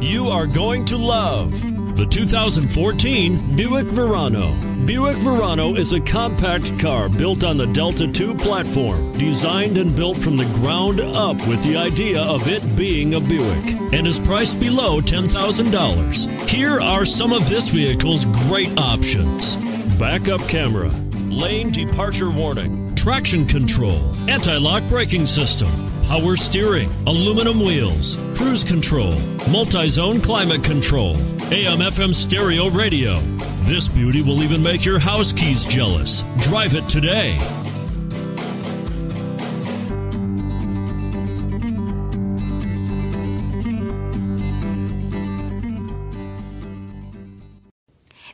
You are going to love the 2014 Buick Verano. Buick Verano is a compact car built on the Delta 2 platform, designed and built from the ground up with the idea of it being a Buick, and is priced below $10,000. Here are some of this vehicle's great options backup camera, lane departure warning, traction control, anti lock braking system power steering, aluminum wheels, cruise control, multi zone climate control, AM FM stereo radio. This beauty will even make your house keys jealous. Drive it today.